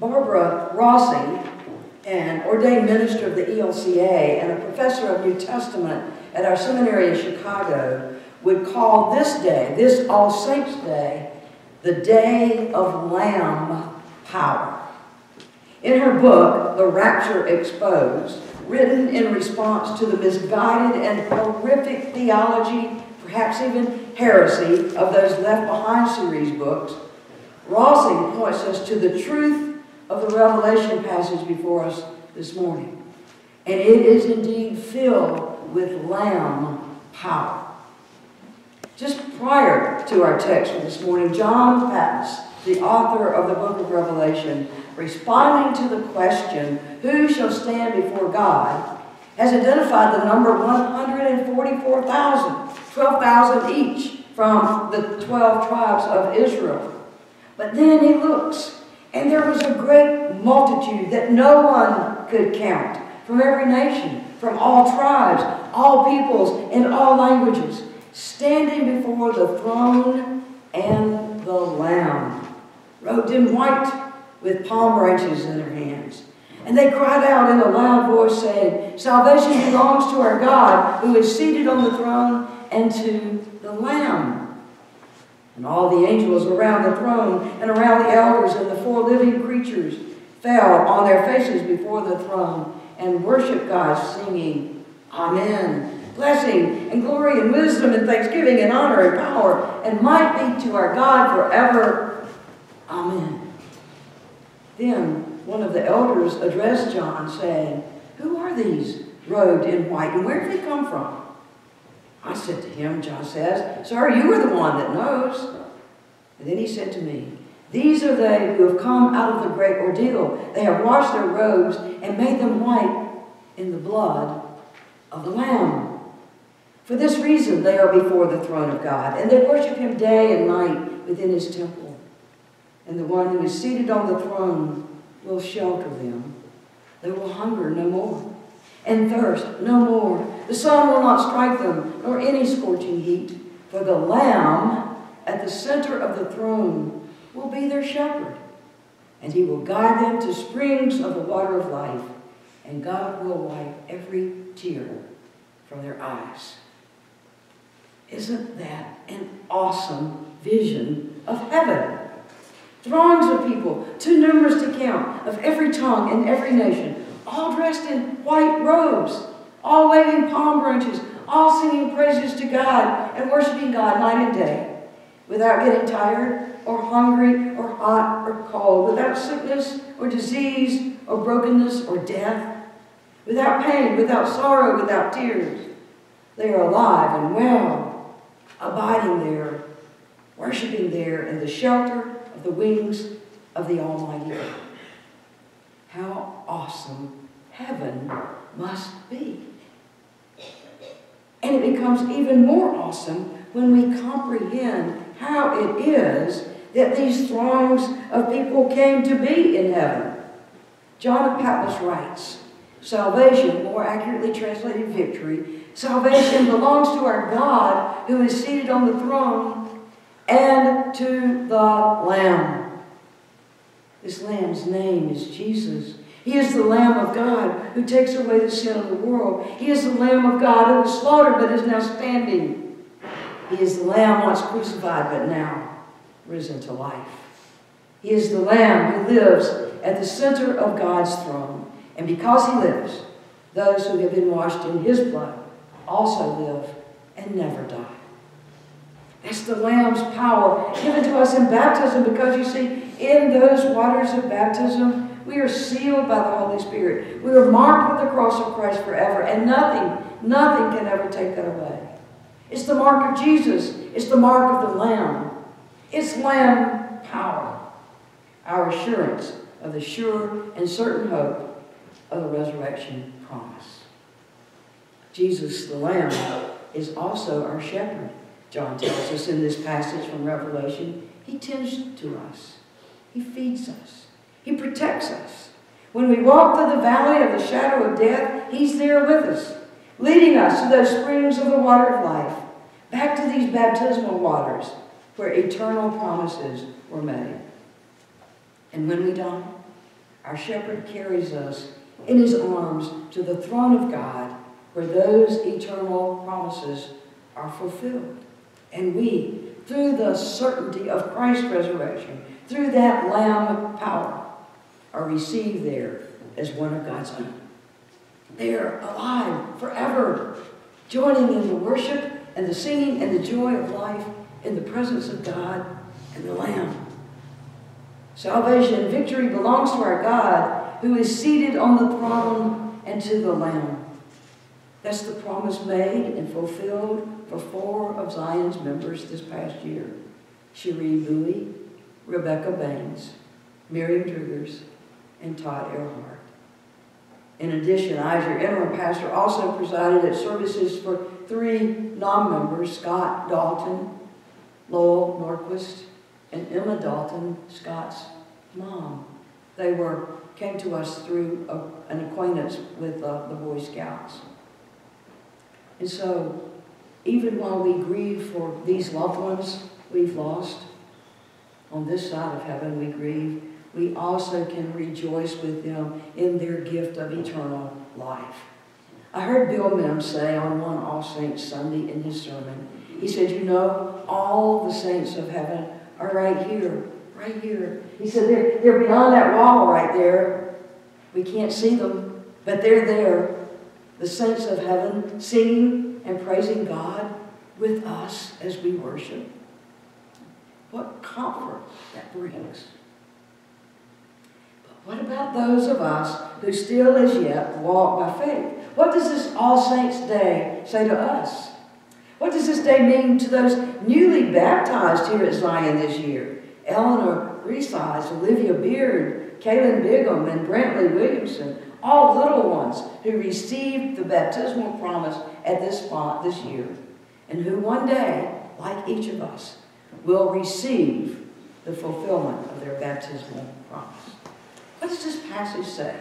Barbara Rossing, an ordained minister of the ELCA and a professor of New Testament at our seminary in Chicago, would call this day, this All Saints Day, the Day of Lamb Power. In her book, The Rapture Exposed, written in response to the misguided and horrific theology, perhaps even heresy, of those Left Behind series books, Rossing points us to the truth of the Revelation passage before us this morning. And it is indeed filled with lamb power. Just prior to our text for this morning, John Patmos, the author of the book of Revelation, responding to the question, who shall stand before God, has identified the number 144,000, 12,000 each from the 12 tribes of Israel. But then he looks, and there was a great multitude that no one could count from every nation, from all tribes, all peoples, and all languages, standing before the throne and the Lamb, robed in white with palm branches in their hands. And they cried out in a loud voice, saying, Salvation belongs to our God, who is seated on the throne, and to the Lamb. And all the angels around the throne and around the elders and the four living creatures fell on their faces before the throne and worshiped God, singing, Amen. Blessing and glory and wisdom and thanksgiving and honor and power and might be to our God forever. Amen. Then one of the elders addressed John, saying, Who are these robed in white, and where did they come from? I said to him, John says, Sir, you are the one that knows. And then he said to me, These are they who have come out of the great ordeal. They have washed their robes and made them white in the blood of the Lamb. For this reason, they are before the throne of God, and they worship him day and night within his temple and the one who is seated on the throne will shelter them. They will hunger no more, and thirst no more. The sun will not strike them, nor any scorching heat, for the Lamb at the center of the throne will be their shepherd, and he will guide them to springs of the water of life, and God will wipe every tear from their eyes. Isn't that an awesome vision of heaven? Throngs of people, too numerous to count, of every tongue and every nation, all dressed in white robes, all waving palm branches, all singing praises to God and worshiping God night and day, without getting tired or hungry or hot or cold, without sickness or disease or brokenness or death, without pain, without sorrow, without tears. They are alive and well, abiding there, worshiping there in the shelter of the wings of the Almighty God. How awesome heaven must be. And it becomes even more awesome when we comprehend how it is that these throngs of people came to be in heaven. John of Patmos writes, Salvation, more accurately translated victory, salvation belongs to our God who is seated on the throne and to the Lamb. This Lamb's name is Jesus. He is the Lamb of God who takes away the sin of the world. He is the Lamb of God who was slaughtered but is now standing. He is the Lamb once crucified but now risen to life. He is the Lamb who lives at the center of God's throne. And because he lives, those who have been washed in his blood also live and never die. It's the Lamb's power given to us in baptism because you see, in those waters of baptism, we are sealed by the Holy Spirit. We are marked with the cross of Christ forever, and nothing, nothing can ever take that away. It's the mark of Jesus. It's the mark of the Lamb. It's Lamb power, our assurance of the sure and certain hope of the resurrection promise. Jesus, the Lamb, is also our shepherd. John tells us in this passage from Revelation, he tends to us. He feeds us. He protects us. When we walk through the valley of the shadow of death, he's there with us, leading us to those springs of the water of life, back to these baptismal waters where eternal promises were made. And when we die, our shepherd carries us in his arms to the throne of God, where those eternal promises are fulfilled. And we, through the certainty of Christ's resurrection, through that Lamb power, are received there as one of God's own. They are alive forever, joining in the worship and the singing and the joy of life in the presence of God and the Lamb. Salvation and victory belongs to our God who is seated on the throne and to the Lamb. That's the promise made and fulfilled for four of Zion's members this past year. Cherie Bowie, Rebecca Baines, Miriam Driggers, and Todd Earhart. In addition, I, as your interim pastor, also presided at services for three non-members, Scott Dalton, Lowell Norquist, and Emma Dalton, Scott's mom. They were came to us through a, an acquaintance with uh, the Boy Scouts. And so, even while we grieve for these loved ones we've lost, on this side of heaven we grieve, we also can rejoice with them in their gift of eternal life. I heard Bill Mims say on one All Saints Sunday in his sermon, he said, You know, all the saints of heaven are right here, right here. He said, They're, they're beyond that wall right there. We can't see them, but they're there. The saints of heaven singing and praising God with us as we worship. What comfort that brings. But what about those of us who still as yet walk by faith? What does this All Saints' Day say to us? What does this day mean to those newly baptized here at Zion this year? Eleanor Resize, Olivia Beard, Kaylin Bigham, and Brantley Williamson, all little ones who received the baptismal promise at this spot this year, and who one day, like each of us, will receive the fulfillment of their baptismal promise. What does this passage say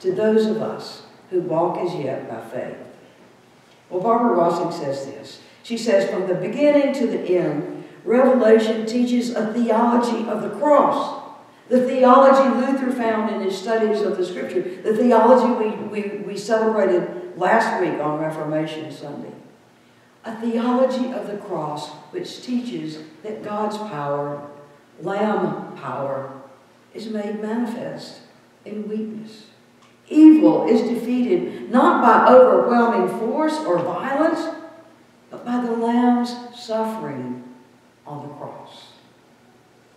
to those of us who walk as yet by faith? Well, Barbara Rossing says this. She says, from the beginning to the end, Revelation teaches a theology of the cross. The theology Luther found in his studies of the Scripture. The theology we, we, we celebrated last week on Reformation Sunday. A theology of the cross which teaches that God's power, Lamb power, is made manifest in weakness. Evil is defeated not by overwhelming force or violence, but by the Lamb's suffering on the cross.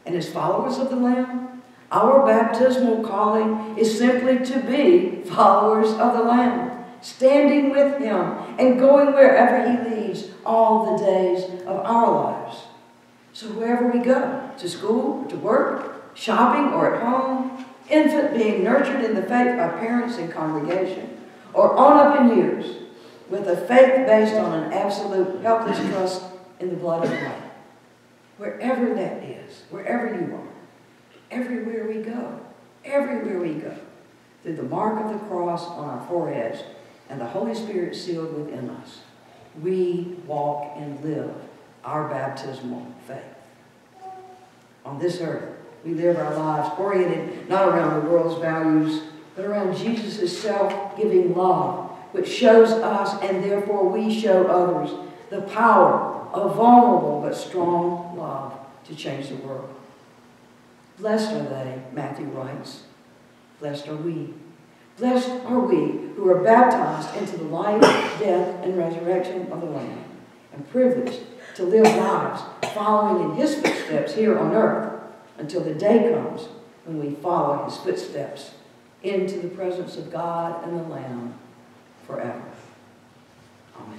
And as followers of the Lamb, our baptismal calling is simply to be followers of the Lamb, standing with Him and going wherever He leads all the days of our lives. So wherever we go, to school, to work, shopping, or at home, infant being nurtured in the faith by parents and congregation, or on up in years, with a faith based on an absolute helpless trust in the blood of Lamb. Wherever that is, wherever you are, everywhere we go, through the mark of the cross on our foreheads and the Holy Spirit sealed within us, we walk and live our baptismal faith. On this earth, we live our lives oriented not around the world's values, but around Jesus' self-giving love, which shows us and therefore we show others the power of vulnerable but strong love to change the world. Blessed are they, Matthew writes. Blessed are we. Blessed are we who are baptized into the life, death, and resurrection of the Lamb, and privileged to live lives following in his footsteps here on earth until the day comes when we follow his footsteps into the presence of God and the Lamb forever. Amen.